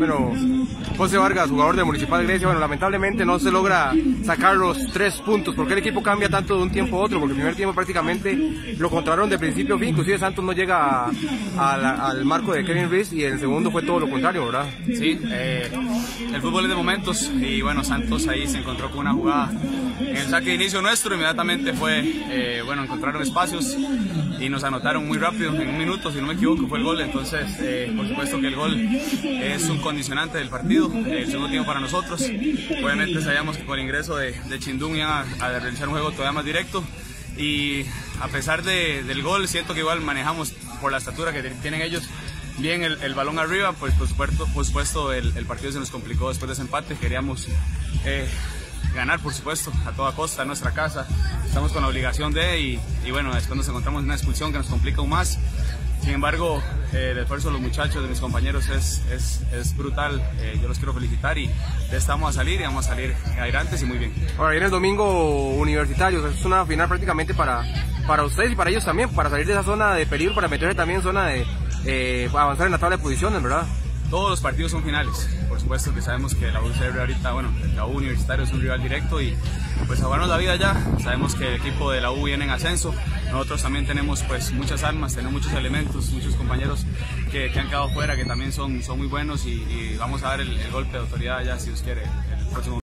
Bueno, José Vargas, jugador de Municipal Grecia, bueno, lamentablemente no se logra sacar los tres puntos. ¿Por qué el equipo cambia tanto de un tiempo a otro? Porque el primer tiempo prácticamente lo controlaron de principio a fin, inclusive Santos no llega a- a la- al marco de Kevin Reese y el segundo fue todo lo contrario, ¿verdad? Sí, eh, el fútbol es de momentos y bueno, Santos ahí se encontró con una jugada en el saque de inicio nuestro, inmediatamente fue, eh, bueno, encontraron espacios y nos anotaron muy rápido, en un minuto, si no me equivoco, fue el gol, entonces eh, por supuesto que el gol es un condicionante del partido, el segundo tiempo para nosotros, obviamente sabíamos que con el ingreso de, de iban a, a realizar un juego todavía más directo. Y a pesar de- del gol, siento que igual manejamos por la estatura que tienen ellos bien el, balón arriba, pues por supuesto, el partido se nos complicó después de ese empate, queríamos eh, ganar por supuesto a toda costa en nuestra casa, estamos con la obligación de y, y bueno, después nos encontramos en una expulsión que nos complica aún más, sin embargo eh, el esfuerzo de los muchachos, de mis compañeros es, es, es brutal, Eh, yo los quiero felicitar y de esta vamos a salir y vamos a salir adelante y muy bien. Ahora viene el domingo universitario, es una final prácticamente para, para ustedes y para ellos también, para salir de esa zona de peligro, para meterse también en zona de eh, avanzar en la tabla de posiciones, ¿verdad? Todos los partidos son finales. Por supuesto que sabemos que la UCR ahorita, bueno, la U Universitario es un rival directo y pues jugarnos la vida ya. Sabemos que el equipo de la U viene en ascenso. Nosotros también tenemos pues muchas armas, tenemos muchos elementos, muchos compañeros que, que han quedado fuera que también son, son muy buenos y, y vamos a dar el, el golpe de autoridad ya si Dios quiere el próximo